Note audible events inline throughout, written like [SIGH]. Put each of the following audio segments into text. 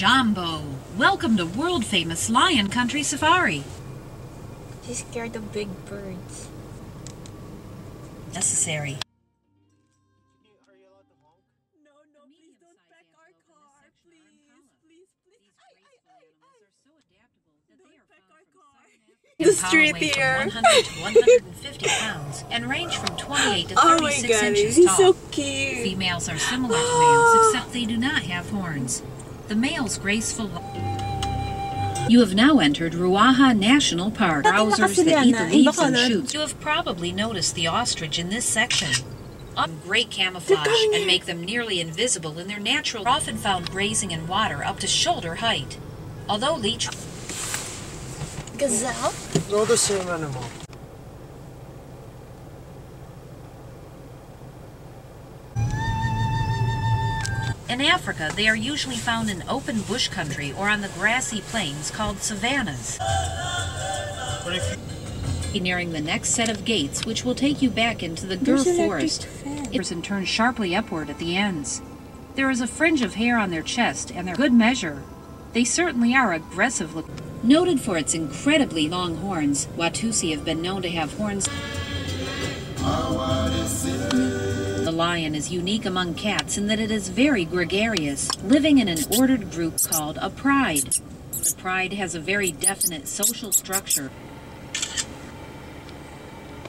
Jumbo. Welcome to world famous Lion Country Safari. She's scared of big birds. Necessary. The street here. [LAUGHS] 100 to 150 pounds and range from 28 to 36 Oh my god, inches he's tall. so cute. Females are similar to males, except they do not have horns. The male's graceful. You have now entered Ruaha National Park. Bakit Browsers that eat the leaves and shoots. You have probably noticed the ostrich in this section. On great camouflage and make them nearly invisible in their natural. Are often found grazing in water up to shoulder height. Although leech Gazelle? No, the same animal. In Africa, they are usually found in open bush country or on the grassy plains called savannas. Nearing the next set of gates, which will take you back into the Gir forest. fan. It and turns sharply upward at the ends. There is a fringe of hair on their chest, and they're good measure. They certainly are aggressive looking. Noted for its incredibly long horns, Watusi have been known to have horns. The lion is unique among cats in that it is very gregarious, living in an ordered group called a pride. The pride has a very definite social structure.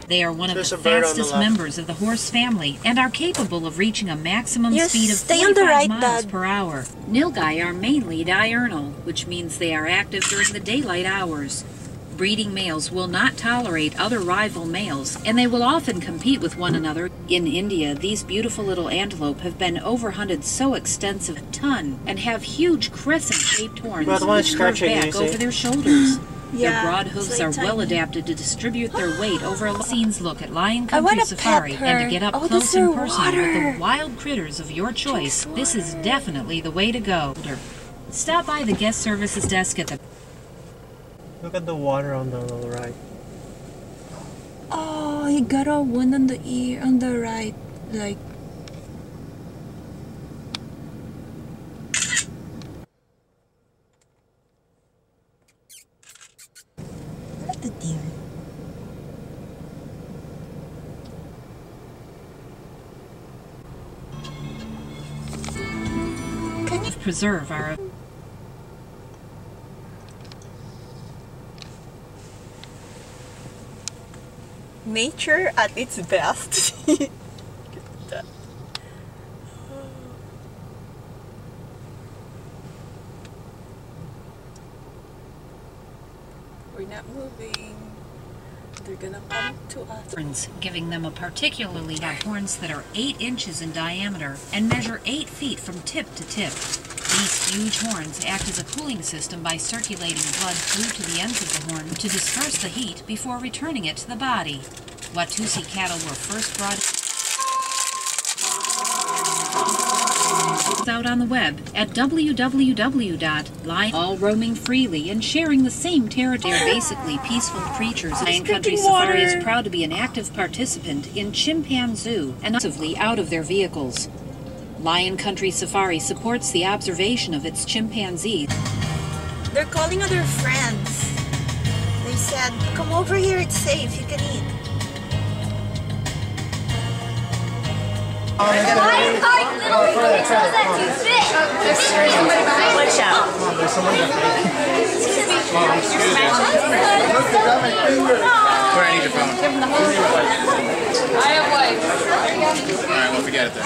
They are one of There's the a bird on the fastest members of the horse family and are capable of reaching a maximum Yes, speed of stay 45 right, miles Dad. per hour. Nilgai are mainly diurnal, which means they are active during the daylight hours. Breeding males will not tolerate other rival males, and they will often compete with one another. In India, these beautiful little antelope have been overhunted so extensive a ton and have huge crescent-shaped horns But why which curve back over their shoulders. [CLEARS THROAT] Yeah, their broad hooves like are well adapted to distribute their [GASPS] weight over a scenes look at Lion Country Safari and to get up Oh, close this is and her personal with the wild critters of your choice. This is definitely the way to go. Stop by the guest services desk at the Look at the water on the right. Oh, he got a one on the ear on the right. Like Look at the deer. Can you preserve our nature at its best? [LAUGHS] We're not moving. They're gonna come to us. horns, giving them a particularly have horns that are 8 inches in diameter and measure 8 feet from tip to tip. These huge horns act as a cooling system by circulating blood through to the ends of the horn to disperse the heat before returning it to the body. Watusi cattle were first brought out on the web at www.lion all roaming freely and sharing the same territory. They're basically peaceful creatures lion country drinking safari is proud to be an active participant in chimpanzee and actively out of their vehicles lion country safari supports the observation of its chimpanzees They're calling other friends. They said, come over here, it's safe, you can eat. Watch out. Where I need your phone. I have wife. Alright, well forget it then.